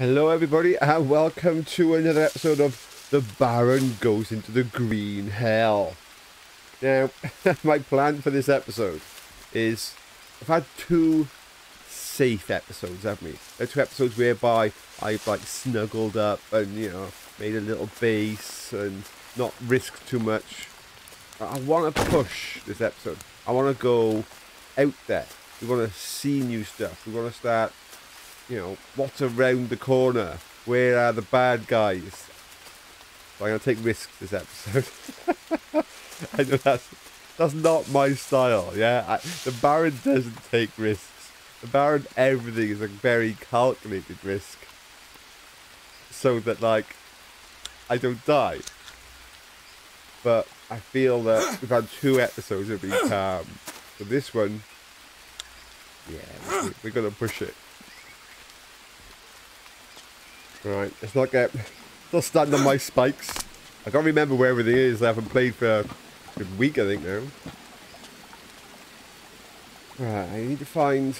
Hello, everybody, and welcome to another episode of The Baron Goes into the Green Hell. Now, my plan for this episode is I've had two safe episodes, haven't we? Two episodes whereby I've like snuggled up and you know made a little base and not risked too much. I want to push this episode. I want to go out there. We want to see new stuff. We want to start you know, what's around the corner? Where are the bad guys? So I'm going to take risks this episode. I know that's, that's not my style, yeah? I, the Baron doesn't take risks. The Baron, everything is a very calculated risk. So that, like, I don't die. But I feel that we've had two episodes of being calm. So this one, yeah, we're going to push it. Right, let's not get... Still standing on my spikes. I can't remember where everything is. I haven't played for a good week, I think, now. Right, I need to find...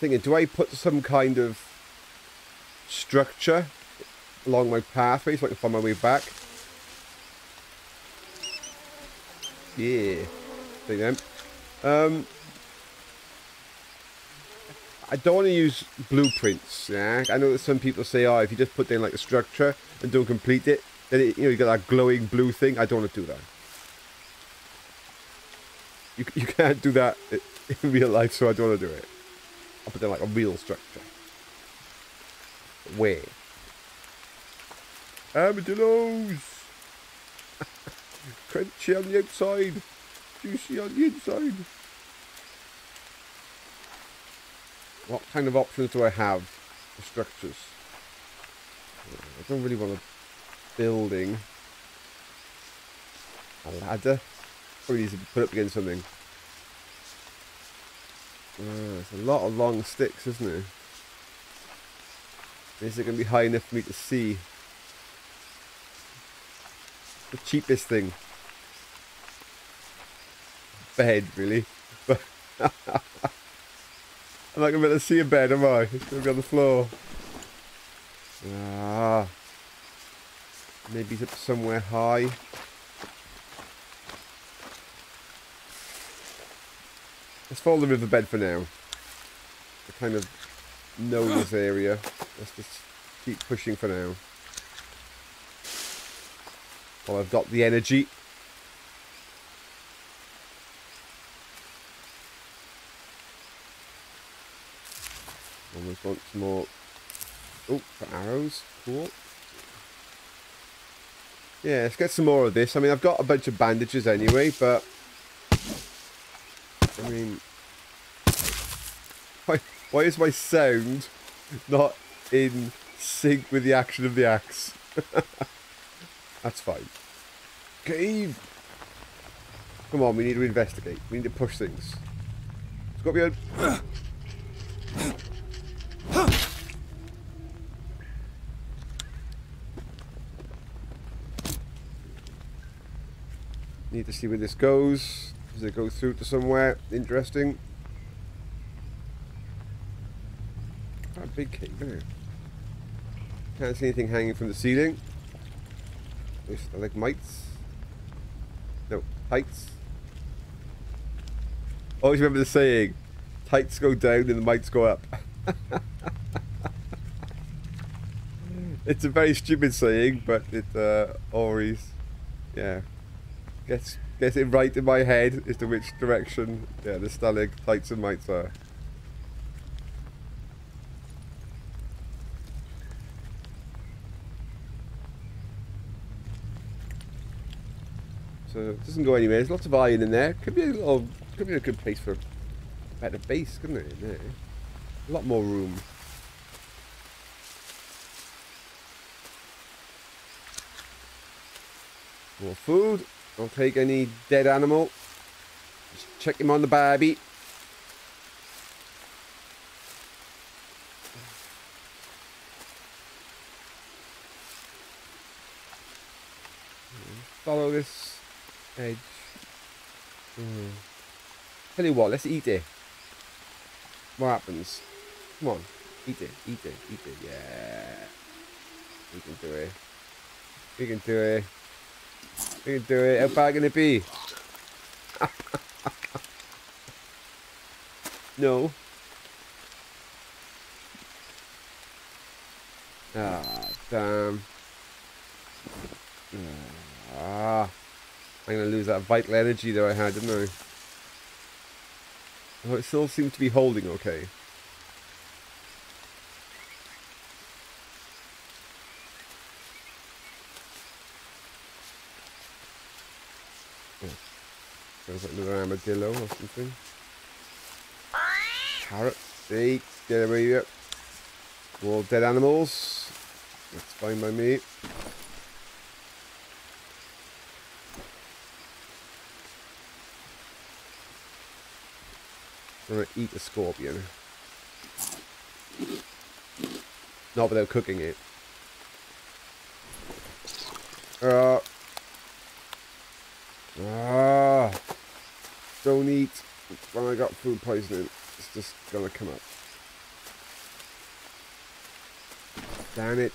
Thinking, do I put some kind of structure along my pathway so I can find my way back? Yeah. You go. Um, I don't want to use blueprints. Yeah, I know that some people say, "Oh, if you just put in like a structure and don't complete it, then it, you know you got that glowing blue thing." I don't want to do that. You you can't do that in real life, so I don't want to do it. I'll put in like a real structure. Where? Armadillos. Crunchy on the outside, juicy on the inside. What kind of options do I have for structures? I don't really want a building. A ladder? Probably needs to put up against something. Uh, it's a lot of long sticks, isn't it? Is it going to be high enough for me to see? The cheapest thing. Bed, really. I'm not going to be able to see a bed, am I? It's going to be on the floor. Ah. Maybe it's up somewhere high. Let's follow the riverbed for now. I kind of know this area. Let's just keep pushing for now. Well, I've got the energy. Almost want some more. Oh, for arrows. Cool. Yeah, let's get some more of this. I mean, I've got a bunch of bandages anyway, but... I mean... Why, why is my sound not in sync with the action of the axe? That's fine. Cave! Come on, we need to investigate. We need to push things. It's Need to see where this goes. Does it go through to somewhere interesting? Quite a big cave, isn't it? Can't see anything hanging from the ceiling. There's stalagmites. No, heights. Always remember the saying, tights go down and the mites go up. it's a very stupid saying, but it uh, always, yeah, gets gets it right in my head as to which direction yeah the stalactites and mites are. So it doesn't go anywhere. There's lots of iron in there. Could be a little, could be a good place for a better base, couldn't it? There, a lot more room. More food. Don't take any dead animal. Just check him on the barbie. Follow this edge. Mm. Tell you what, let's eat it. What happens? Come on. Eat it. Eat it. Eat it. Yeah. We can do it. We can do it. Can do it. How bad can it be? no. Ah, damn. Ah. I'm going to lose that vital energy that I had, didn't I? Oh, it still seems to be holding okay. Sounds like another armadillo or something. Carrot, see, get away it. All dead animals. That's fine by me. I'm gonna eat the scorpion. Not without cooking it. Uh, ah, don't eat when I got food poisoning. It's just gonna come up. Damn it.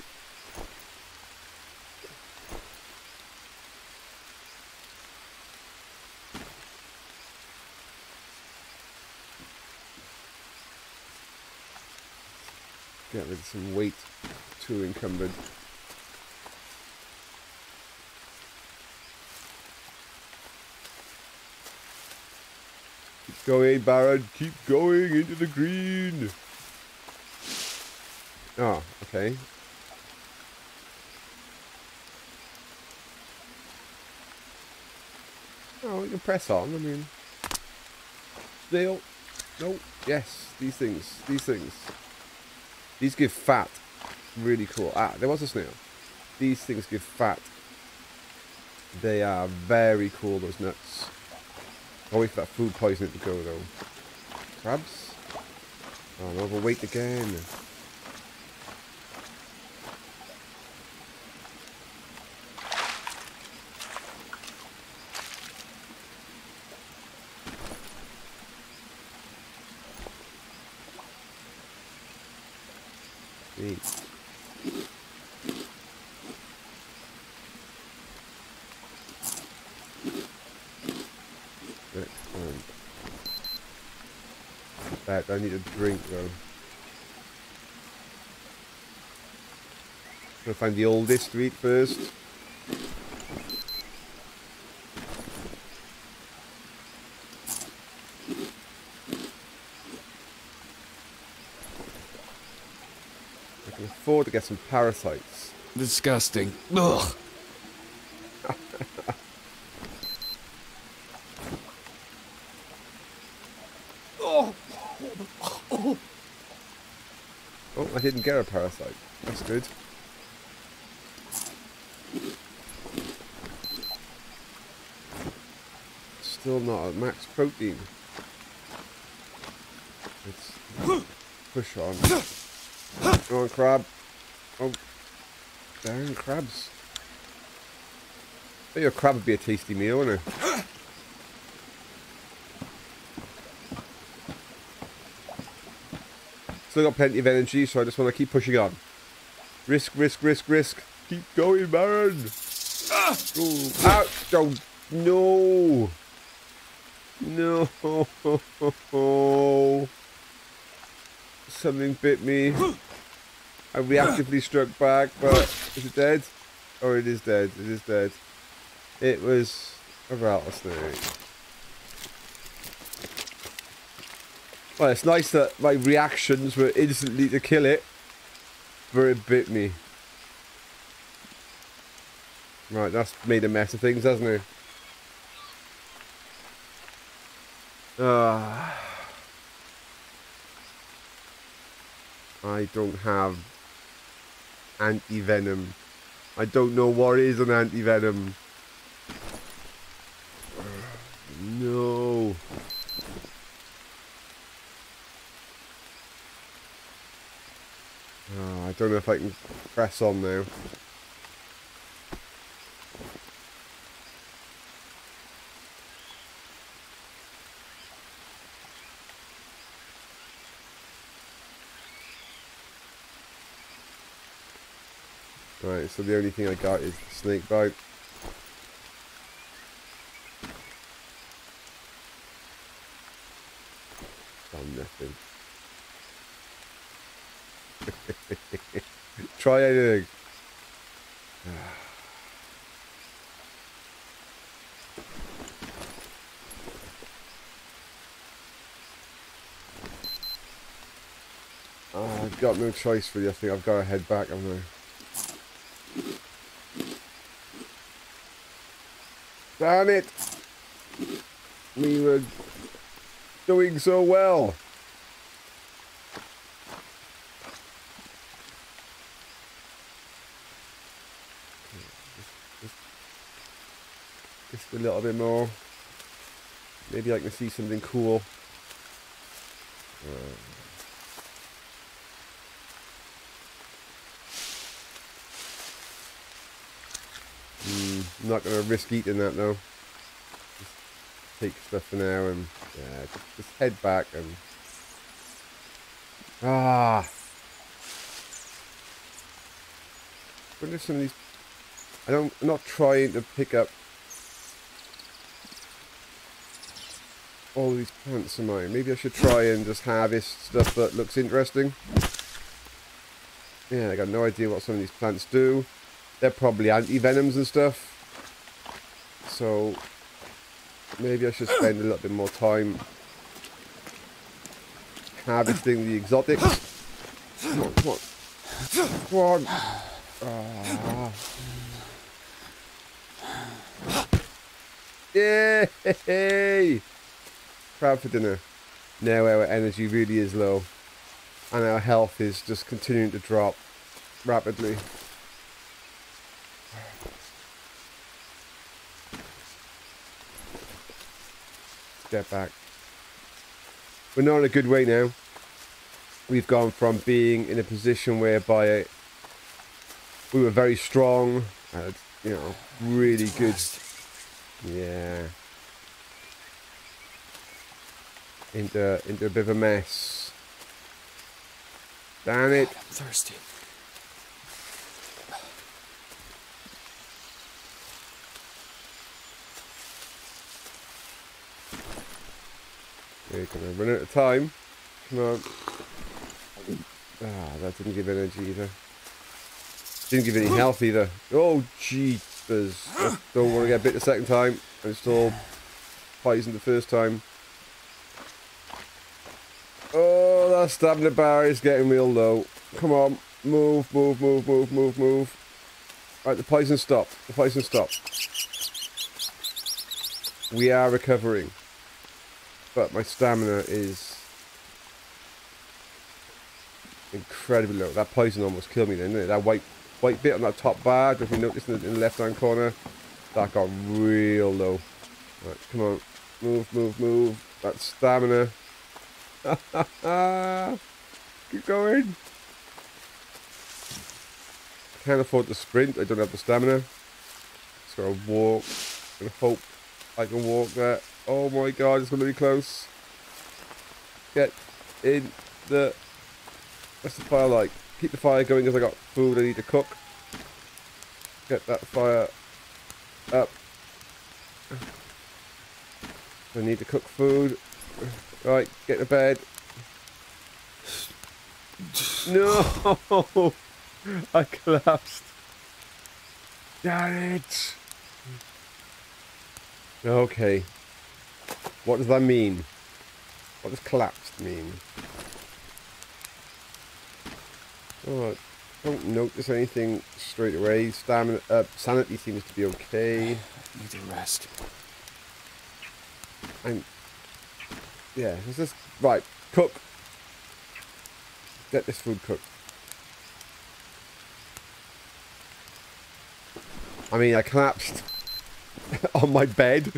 Get rid of some weight too encumbered. Keep going, Baron. Keep going into the green. Oh, okay. Oh, we can press on. I mean, still, no, yes, these things, these things. These give fat. Really cool. Ah, there was a snail. These things give fat. They are very cool, those nuts. I'll wait for that food poisoning to go, though. Crabs? Oh, I'm overweight again. Neat. Excellent. Back, I need a drink though. I'm Gonna find the oldest street first. I can afford to get some parasites. Disgusting. Ugh. Didn't get a parasite. That's good. Still not at max protein. Let's push on. Come on, crab. Oh, darn crabs. I think crab would be a tasty meal, wouldn't it? Still got plenty of energy, so I just want to keep pushing on. Risk, risk, risk, risk. Keep going, Baron. Ah! Oh, ouch! Oh, no. No. Something bit me. I reactively struck back, but is it dead? Oh, it is dead. It is dead. It was a rattlesnake. Well, it's nice that my reactions were instantly to kill it, but it bit me. Right, that's made a mess of things, hasn't it? Ah. I don't have anti-venom. I don't know what is an anti-venom. No. I don't know if I can press on now. Right, so the only thing I got is the snake bite. Done nothing. Try anything. Oh, I've got no choice for you. I think I've got to head back, haven't I? Damn it! We were doing so well. Little bit more. Maybe I can see something cool. Mm, I'm not going to risk eating that though. Just take stuff for now and yeah, just, just head back and ah. What are some of these. I don't. I'm not trying to pick up all these plants of mine. Maybe I should try and just harvest stuff that looks interesting. Yeah, I got no idea what some of these plants do. They're probably anti-venoms and stuff. So maybe I should spend a little bit more time harvesting the exotics. Come on, come on. Come on. Ah. Yay! Crab for dinner. Now our energy really is low. And our health is just continuing to drop rapidly. Step back. We're not in a good way now. We've gone from being in a position whereby we were very strong, you know, really good. Yeah. Into into a bit of a mess. Damn it. I'm thirsty. We're gonna run out of time. Come on. Ah, that didn't give energy either. Didn't give any health either. Oh, jeepers. I don't want to get bit the second time. I'm still poisoned the first time. Oh, stamina bar is getting real low. Come on. Move, move, move, move, move, move. Right, the poison stopped. The poison stopped. We are recovering. But my stamina is incredibly low. That poison almost killed me then, didn't it? That white white bit on that top bar, if you notice in the, the left hand corner, that got real low. Right, come on. Move, move, move. That stamina. Keep going. Can't afford to sprint. I don't have the stamina. Just gotta walk and hope I can walk that. Oh my god, it's gonna be close. Get in the. What's the fire like? Keep the fire going because I got food I need to cook. Get that fire up. I need to cook food. Right, get to bed. No! I collapsed. Damn it! Okay. What does that mean? What does collapsed mean? Oh, I don't notice anything straight away. Stamina, uh, sanity seems to be okay. Need to rest. I'm. Yeah, let's just right. Cook. Get this food cooked. I mean, I collapsed on my bed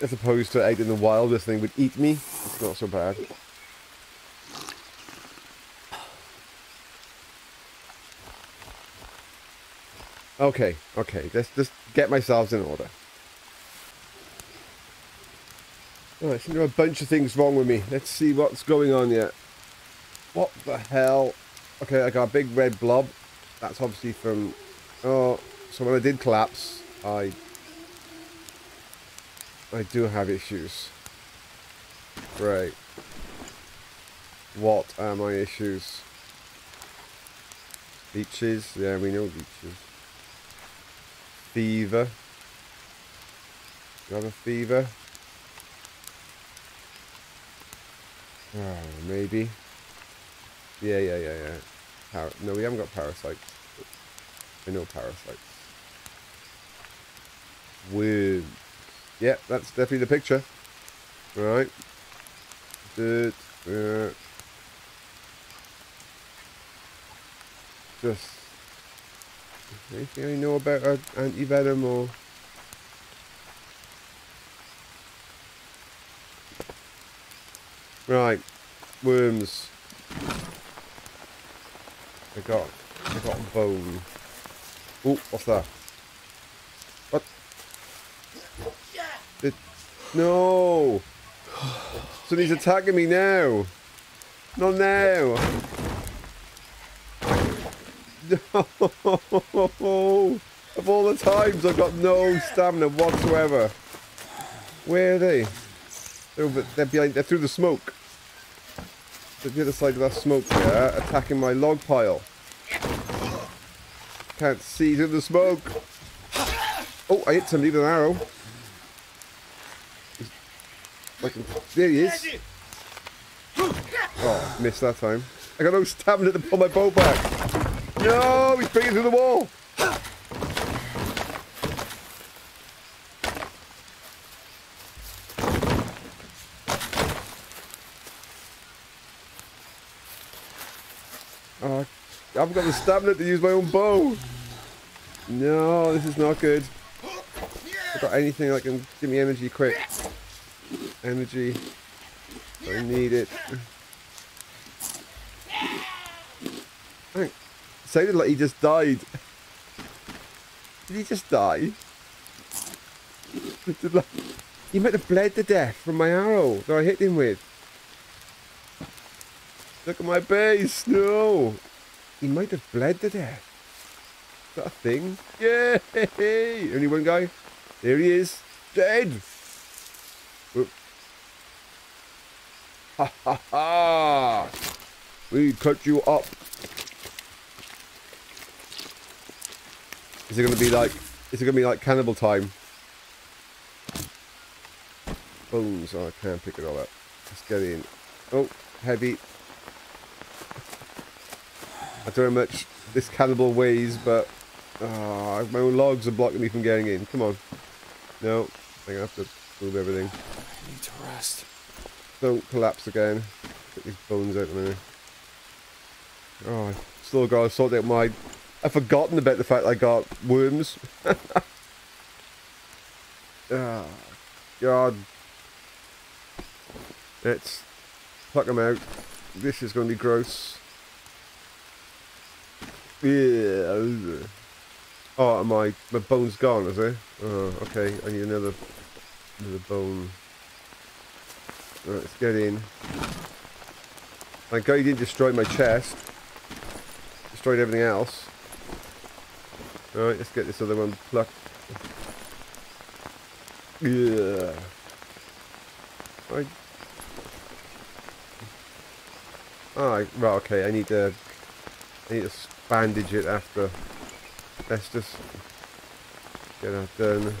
as opposed to out in the wild. This thing would eat me. It's not so bad. Okay, okay. Let's just get myself in order. Oh, Alright, so there are a bunch of things wrong with me. Let's see what's going on here. What the hell? Okay, I got a big red blob. That's obviously from Oh, so when I did collapse, I I do have issues. Right. What are my issues? Leeches? Yeah, we know leeches. Fever. You have a fever? Oh, maybe. Yeah, yeah, yeah, yeah. Par no, we haven't got parasites. I know parasites. Worms. Yeah, that's definitely the picture. Right. Dirt. Yeah. Just anything I know about uh, anti-venom or Right. Worms. I got I got a bone. Oh, what's that? What? It, no! Somebody's attacking me now! Not now! No! Of all the times I've got no stamina whatsoever. Where are they? They're, over, they're behind, they're through the smoke. They're the other side of that smoke there, attacking my log pile. Can't see through the smoke. Oh, I hit somebody with an arrow. Like, there he is. Oh, missed that time. I got no stamina to pull my bow back. No, he's breaking through the wall. Oh, I haven't got the stamina to use my own bow. No, this is not good. I've got anything that can give me energy quick. Energy. I need it. It sounded like he just died. Did he just die? he might have bled to death from my arrow that I hit him with. Look at my base. No. He might have bled to death. Is that a thing? Yay! Only one guy. There he is. Dead. Whoop. Ha ha ha. We cut you up. Is it going to be like... Is it going to be like cannibal time? Bones. Oh, I can't pick it all up. Let's get in. Oh, heavy. Don't know how much this cannibal weighs, but oh, my own logs are blocking me from getting in. Come on. No, I'm gonna have to move everything. I need to rest. Don't collapse again. Get these bones out of there. Oh, I still gotta sort out my. I've forgotten about the fact I got worms. oh, God. Let's pluck them out. This is going to be gross. Yeah. Oh, my my bone's gone, is it? Oh, okay. I need another another bone. Right, let's get in. Thank God you didn't destroy my chest. Destroyed everything else. Alright, let's get this other one plucked. Yeah. I. Oh, right, okay, I need to. I need to bandage it after. Let's just get that done.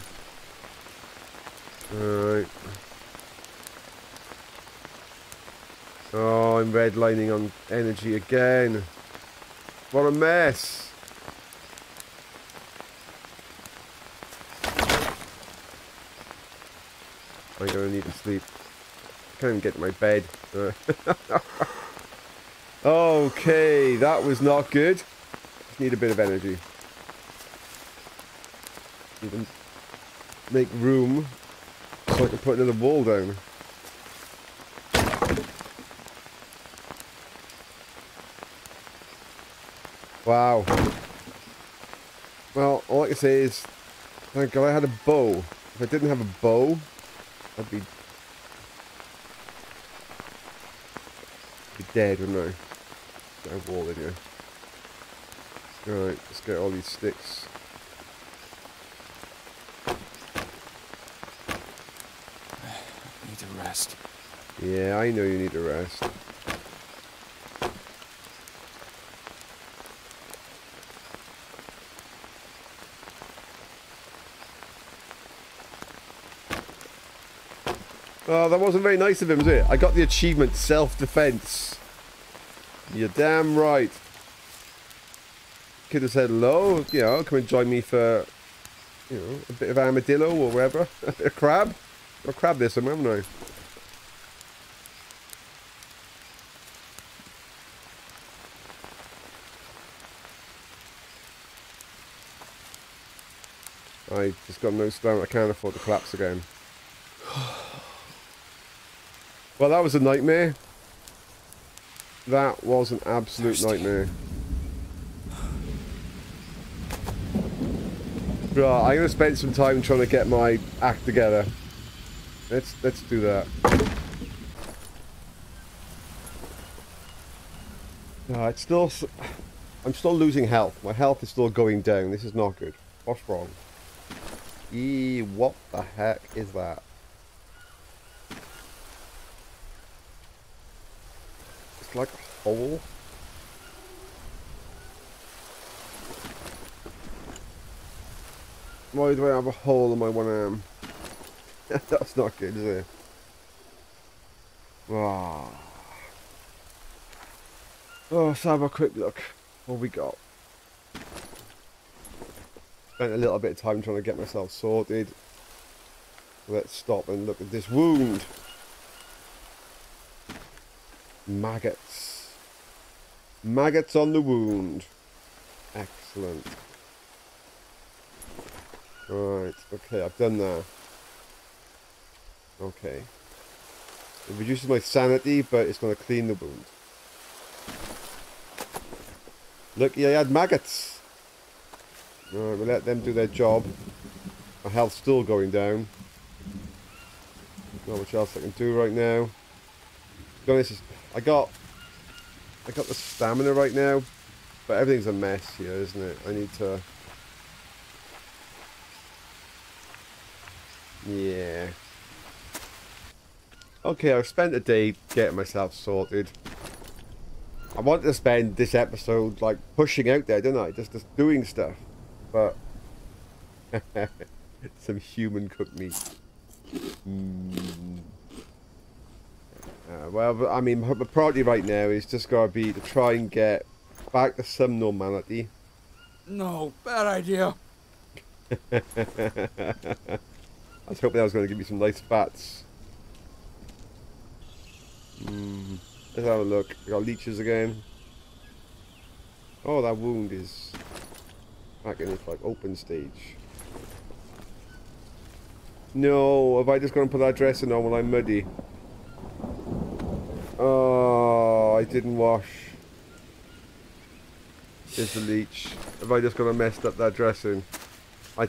Alright. Oh, I'm redlining on energy again. What a mess. I'm gonna need to sleep. I can't even get to my bed. okay, that was not good. Need a bit of energy. Need to make room so I can put another wall down. Wow. Well, all I can say is, thank God I had a bow. If I didn't have a bow, I'd be, be dead, wouldn't I? Got a wall in here. Alright, let's get all these sticks. I need to rest. Yeah, I know you need to rest. Oh, that wasn't very nice of him, was it? I got the achievement self-defense. You're damn right. Could have said hello, you know, come and join me for, you know, a bit of armadillo or whatever. a bit of crab. Got crab this time, haven't I? I just got no stone. I can't afford to collapse again. Well, that was a nightmare. That was an absolute nightmare. Right, I'm gonna spend some time trying to get my act together. Let's let's do that. No, it's still. I'm still losing health. My health is still going down. This is not good. What's wrong? Eee, what the heck is that? It's like a hole. Why do I have a hole in my one arm? That's not good, is it? Ah. Oh, let's have a quick look. What we got? Spent a little bit of time trying to get myself sorted. Let's stop and look at this wound. Maggots. Maggots on the wound. Excellent. Right, okay, I've done that. Okay. It reduces my sanity, but it's going to clean the wound. Look, yeah, I had maggots. Alright, we'll let them do their job. My health's still going down. Not much else I can do right now. To be honest, I got I got the stamina right now, but everything's a mess here, isn't it? I need to Yeah. Okay, I've spent a day getting myself sorted. I want to spend this episode like pushing out there, don't I? Just, just doing stuff. But some human cooked meat. Mm. Uh, well, I mean, my my priority right now is just gotta be to try and get back to some normality. No, bad idea. I was hoping that was going to give me some nice bats. Mm, let's have a look. We got leeches again. Oh, that wound is back in its like open stage. No, have I just gone to put that dressing on when I'm muddy? Oh, I didn't wash. There's the leech. Have I just gone and messed up that dressing? I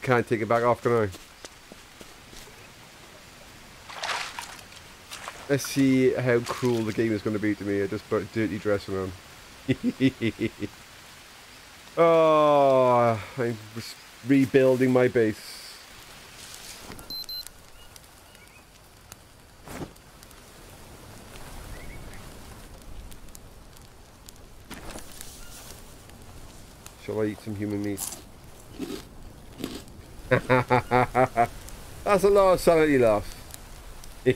I can't take it back off, can I? Let's see how cruel the game is going to be to me. I just put a dirty dressing on. oh, I'm rebuilding my base. Shall I eat some human meat? That's a lot of sanity loss.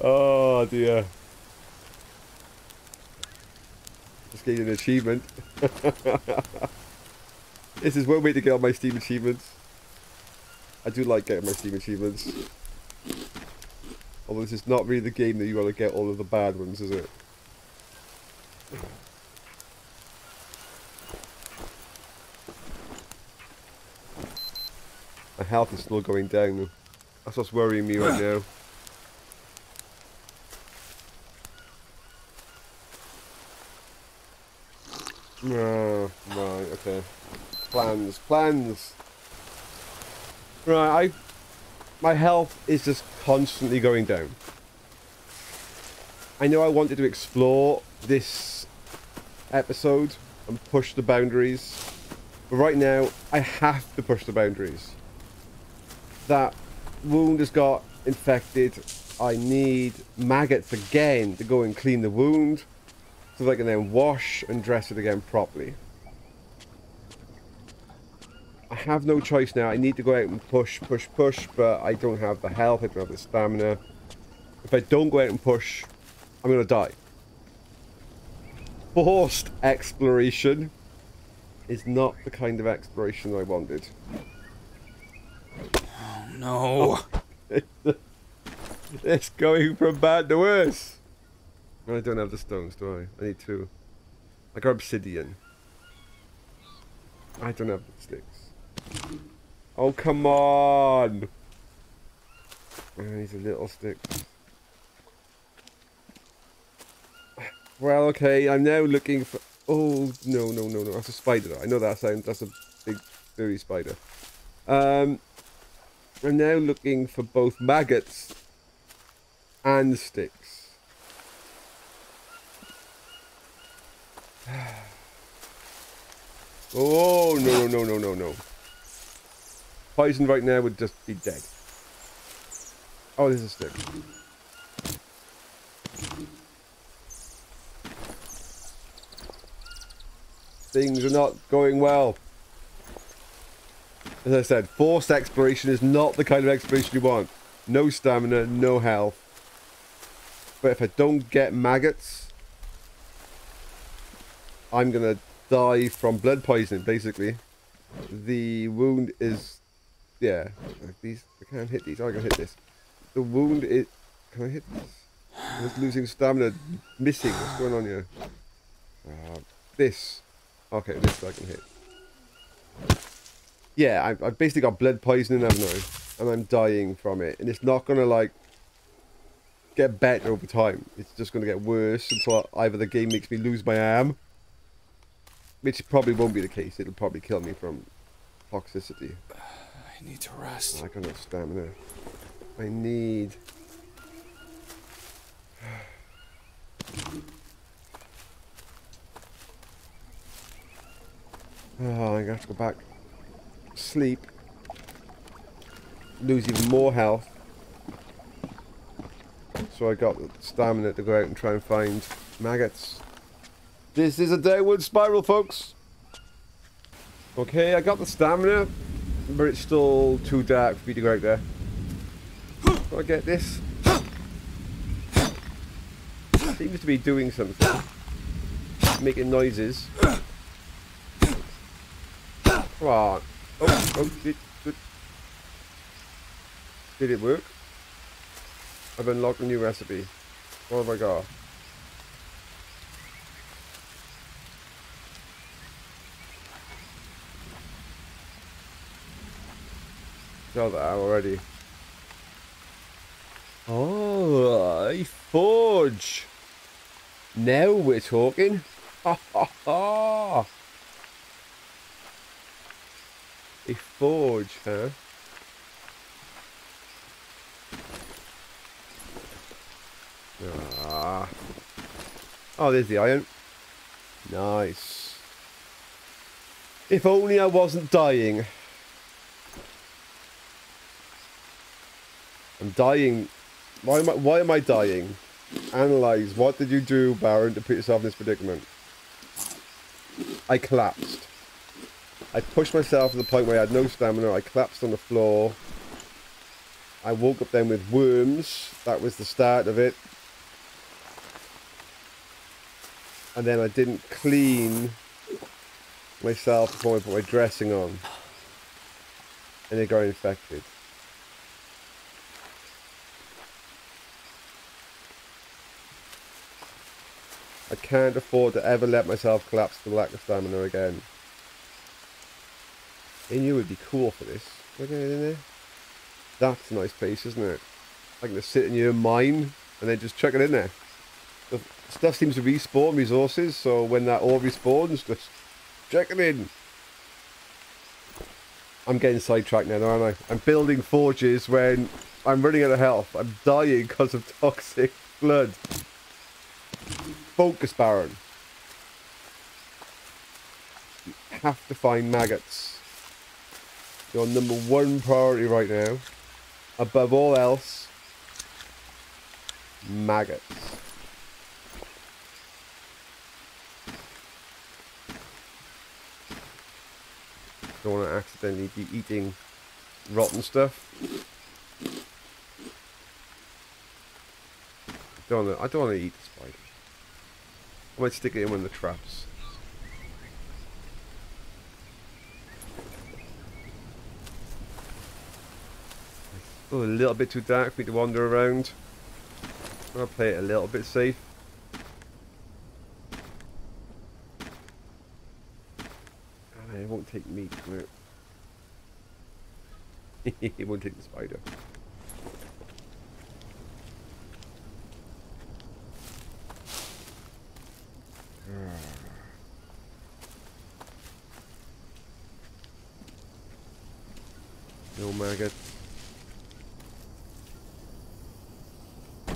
oh dear. Just getting an achievement. this is one way to get all my Steam achievements. I do like getting my Steam achievements. Although this is not really the game that you want to get all of the bad ones, is it? My health is still going down. That's what's worrying me right now. Oh, right, okay. Plans, plans. Right, I... My health is just constantly going down. I know I wanted to explore this episode and push the boundaries. But right now, I have to push the boundaries. That wound has got infected. I need maggots again to go and clean the wound so that I can then wash and dress it again properly. I have no choice now. I need to go out and push, push, push, but I don't have the health, I don't have the stamina. If I don't go out and push, I'm going to die. Forced exploration is not the kind of exploration I wanted. Oh, no. it's going from bad to worse. I don't have the stones, do I? I need two. I got obsidian. I don't have the sticks. Oh, come on! Oh, are little sticks. Well, okay, I'm now looking for... Oh, no, no, no, no. That's a spider. I know that sound. That's a big, furry spider. Um, I'm now looking for both maggots and sticks. Oh, no no, no, no, no, no. Poison right now would just be dead. Oh, there's a stick. Things are not going well. As I said, forced exploration is not the kind of exploration you want. No stamina, no health. But if I don't get maggots, I'm gonna die from blood poisoning, basically. The wound is... Yeah. These... I can't hit these. Oh, I can hit this. The wound is... Can I hit this? I'm just losing stamina. Missing. What's going on here? Uh, this. Okay, this I can hit. Yeah, I, I've basically got blood poisoning, I haven't I? And I'm dying from it. And it's not going to, like, get better over time. It's just going to get worse until either the game makes me lose my arm which probably won't be the case. It'll probably kill me from toxicity. I need to rest. I got no stamina. I need... Oh, I have to go back. Sleep. Lose even more health. So I got stamina to go out and try and find maggots. This is a downward spiral, folks. Okay, I got the stamina, but it's still too dark for me to go out there. Do I get this? Seems to be doing something. Making noises. Come on. Oh, oh, did, did, did it work? I've unlocked a new recipe. What have I got? Got that already. Oh, a forge. Now we're talking. Ha ha ha. A forge, huh? Ah. Oh, there's the iron. Nice. If only I wasn't dying. I'm dying. Why am I, why am I dying? Analyze. What did you do, Baron, to put yourself in this predicament? I collapsed. I pushed myself to the point where I had no stamina. I collapsed on the floor. I woke up then with worms. That was the start of it. And then I didn't clean myself before I put my dressing on. And it got infected. I can't afford to ever let myself collapse the lack of stamina again. Knew it would be cool for this. Look at it in there. That's a nice place, isn't it? Can just sit in your mine and then just chuck it in there. The stuff seems to respawn resources, so when that all respawns, just chuck it in. I'm getting sidetracked now, aren't I? I'm building forges when I'm running out of health. I'm dying because of toxic blood. focus, Baron. You have to find maggots. Your number one priority right now. Above all else, maggots. Don't want to accidentally be eating rotten stuff. Don't wanna, I don't want to eat the spider. I might stick it in one of the traps. A little bit too dark for me to wander around. I'll play it a little bit safe. Oh, it won't take me, from it. it won't take the spider. No maggot.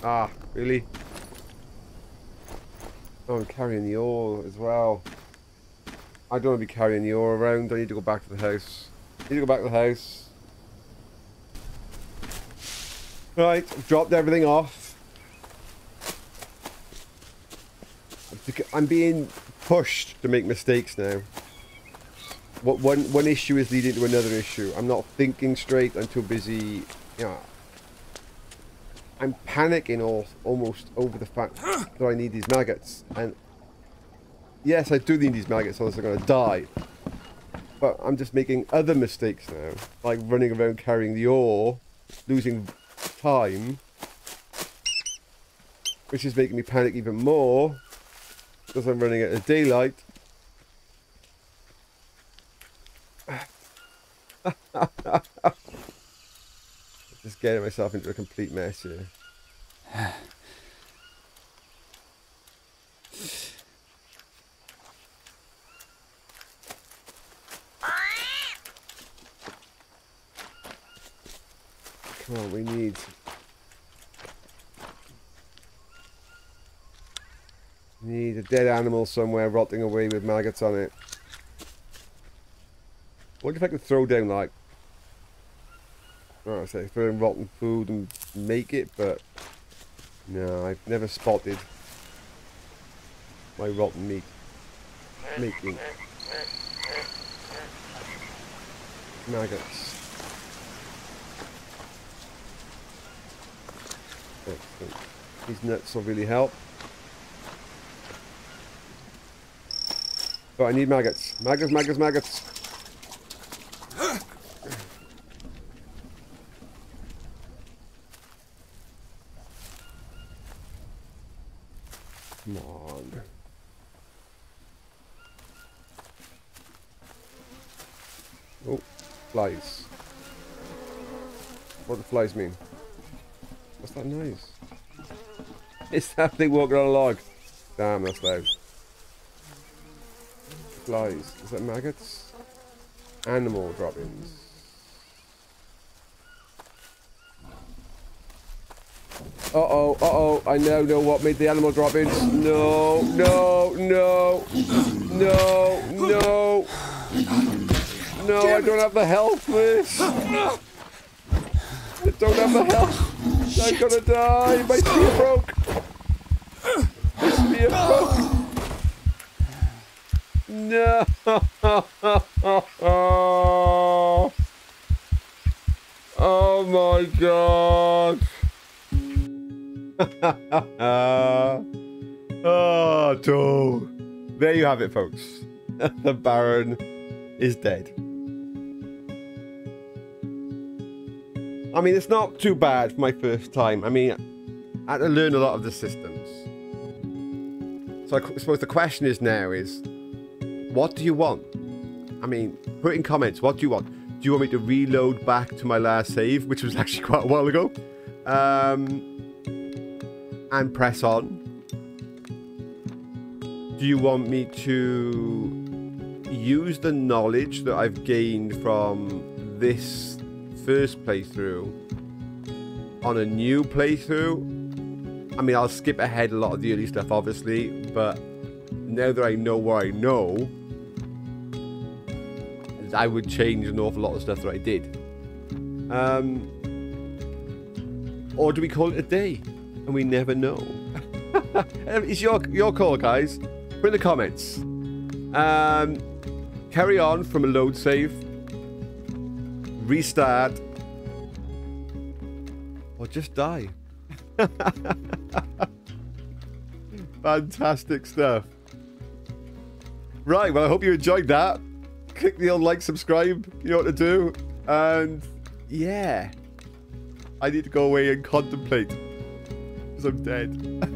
Ah, really? Oh, I'm carrying the ore as well. I don't want to be carrying the ore around. I need to go back to the house. I need to go back to the house. Right, I've dropped everything off. I'm being pushed to make mistakes now. What one one issue is leading to another issue. I'm not thinking straight. I'm too busy. You know, I'm panicking all, almost over the fact that I need these maggots. And yes, I do need these maggots, or else I'm going to die. But I'm just making other mistakes now, like running around carrying the ore, losing time, which is making me panic even more because I'm running out of daylight. Just getting myself into a complete mess here. Come on, we need Need a dead animal somewhere rotting away with maggots on it. What if I could throw down like oh, I say throw in rotten food and make it, but no, I've never spotted my rotten meat making maggots. These nuts will really help. But I need maggots. Maggots, maggots, maggots. Come on. Oh, flies. What do the flies mean? What's that noise? It's that thing walking on a log. Damn, that's loud flies. Is that maggots? Animal droppings. Uh-oh, uh-oh, I now know what made the animal droppings. No, no, no, no, no. No, I don't have the health for this. I don't have the health. I'm gonna die. My spear broke. My spear broke. No. Oh my god. Ah, oh, dude. There you have it, folks. the Baron is dead. I mean, it's not too bad for my first time. I mean, I had to learn a lot of the systems. So I suppose the question is now is, what do you want? I mean, put in comments, what do you want? Do you want me to reload back to my last save, which was actually quite a while ago? Um, and press on? Do you want me to use the knowledge that I've gained from this first playthrough on a new playthrough? I mean, I'll skip ahead a lot of the early stuff, obviously, but now that I know what I know, I would change an awful lot of stuff that I did. Um, or do we call it a day? And we never know. it's your your call, guys. Put in the comments. Um, carry on from a load save. Restart. Or just die. Fantastic stuff. Right, well, I hope you enjoyed that. Click the old like, subscribe. You know what to do. And yeah, I need to go away and contemplate because I'm dead.